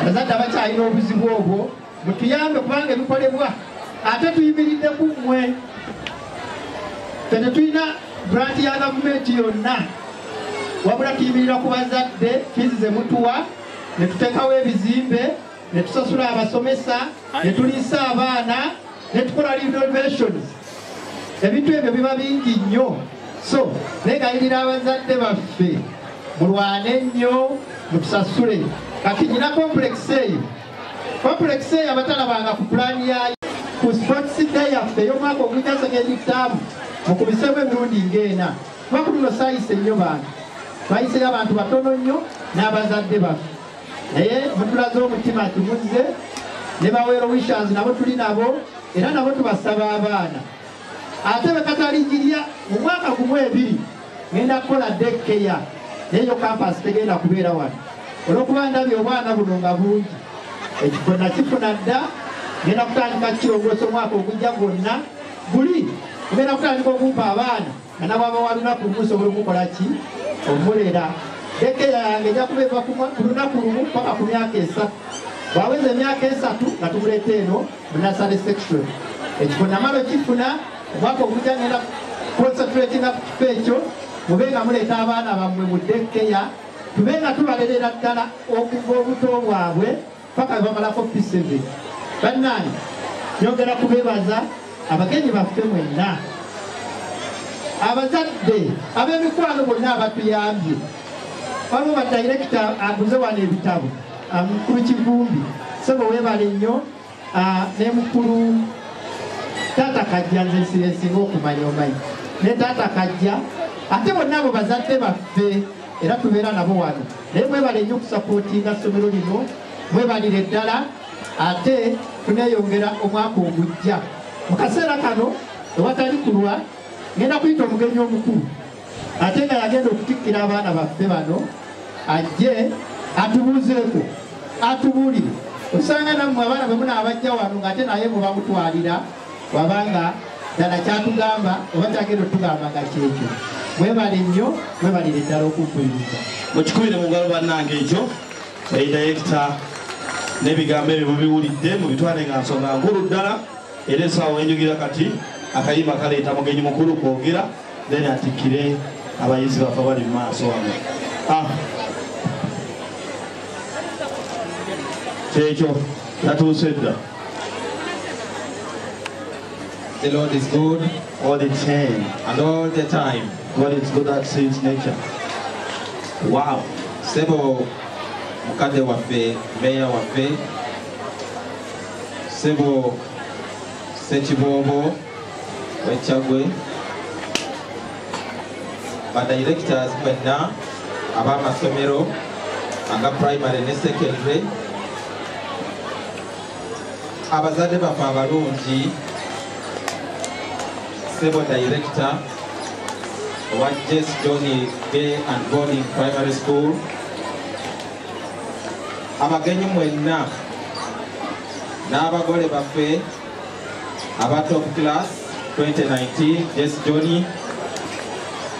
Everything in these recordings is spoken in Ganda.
abazadde abakyalina obuzibu obwo mutuyambe kubanga ebikolebwa ate tuyimiridde ku mmwe. Fe tetulina buranti ya gavumenti yonna wabula tuyimirira ku bazadde fiizi ze mutuwa ne tuteekawo ebizimbe ne tusasula abasomesa ne tuliisa abaana ne tukola renovations. Ebintu ebyo biba bingi nnyo. So negayirira abazadde baffe mulwane nnyo mutusasule kati nyina komplekisi eyo komplekisi eyo abatalabanga ku pulaani yayo ku sports day yaffe ey'omwaka ogujja segeditaamu mukubisemu emirundi ng'ena. Kuba ku luno saayise nnyo bantu twayiseyo abantu batono nnyo n'abazadde baffe naye mutulaze omutima timuzze ne baweero wishans nabo tuli nabo era nabo tubasaba abaana. Ate bekataligirya mu mwaka gumu ebiri ngenda kukola dekeya nayeyo kampas tegenda kubeera wano olwokuba ndabye obwana buno nga bungi ekifo nakifuna dda ngenda kutandika kirongoosa omwaka ogujja gwonna. Guli ngenda kutandika okumpa abaana nga nabwaba walunaku lumu osobole okukola ki? Omulera dekeya yange ejja kuba eva ku lunaku lumu paka ku myaka esatu bwaweza emyaka esatu nga tumuleeta eno munasale section. Ekifo namala okifuna omwaka ogujja ngenda concentratinga ku kifo ekyo mube nga muleeta abaana bammwe mu dekeya tube nga tubalerera ddala okuva obuto bwabwe paka bebamalako p7 bannange nyongera kubebaza abagenyi baffe mwenna. Abazadde ab'emikwano bonna abatuyambye waliwo badirekita aguze wano ebitabo mukulu kivumbi sebo webale nnyo ne mukulu taata kajja nze nsinga okumanya omanyi ne taata kajja ate bonna abo bazadde baffe era tubeera nabo wano. Naye mwebale nnyo okusapootinga ssomero lino mwebalire ddala ate tuneeyongera omwaka ogujja. Mu kaseera kano ewatali kulwa ngenda kuyita omugenyi omukulu ate nga yagenda okutikkira abaana baffe bano ajje atubuuzeeko atubuulire. Osanga nammwe abaana bwe munaabajja wano ng'ate naye mubamutwalira wabanga ddala kyatugamba oba kyagenda otugamba nga kyekyo mwebale nnyo mwebalire ddala okumpuliriza mukikubire mu ngalo bannange ekyo eidayekita n'ebigambo ebyo mubiwulidde mubitwale nga nsonga nkulu ddala. Era esaawa wenjugira kati akayimba kaleeta mugenyi mukulu kwogera then atikkire abayizi baffe bali mu maaso wano. Kyekyo yatuuse dda The Lord is good. All the time and all the time. God is good at since nature. Wow. Sebo mukadde waffe, meya waffe, Sebo Sekiboobo w'Ekyagwe, badirectors mwenna ab'amasomero aga primary ne secondary, abazadde baffe abalungi, Sebo director owa Jess Johnny Day and Boarding Primary School, abagenyi mwenna n'abagole baffe aba top class 2019 Jess Johnny.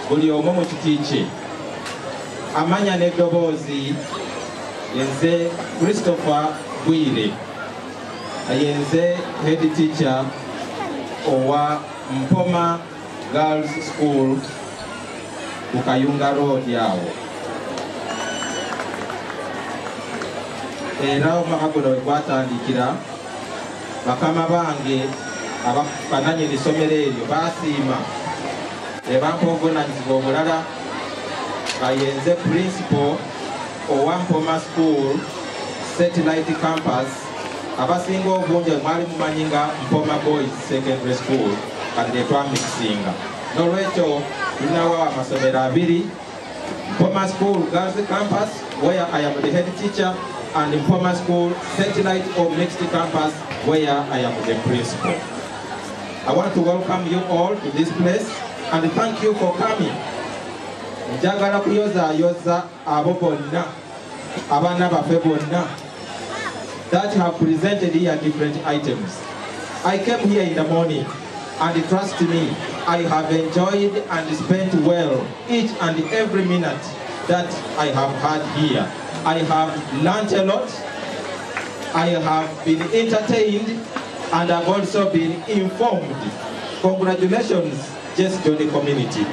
Buli omu mu kiti kye amanya n'eddoboozi yenze Christopher Bwire yenze head teacher owa Mpoma Girls School ku Kayunga Road awo era omwaka guno we gwatandikira bakama bange abafananyira essomero eryo basiima ne bampa obuvunanyizibwa obulala bayenze principal owa mpoma school satellite campus. Abasinga obungi mwali mumanyi nga mpoma boys secondary school kati netwamikisinga nolwekyo tulinawo amasomero abiri mpoma school girls campus where i am the head teacher and Mpoma School Satellite or Mixed Campus where I am the principal. I want to welcome you all to this place and thank you for coming. Njagala kuyozaayoza abo bonna abaana baffe bonna that have presented here different items. I came here in the morning and trust me, I have enjoyed and spent well each and every minute that I have had here. I have learned a lot I have been entertained and I've also been informed. Congratulations, Just Johnny community.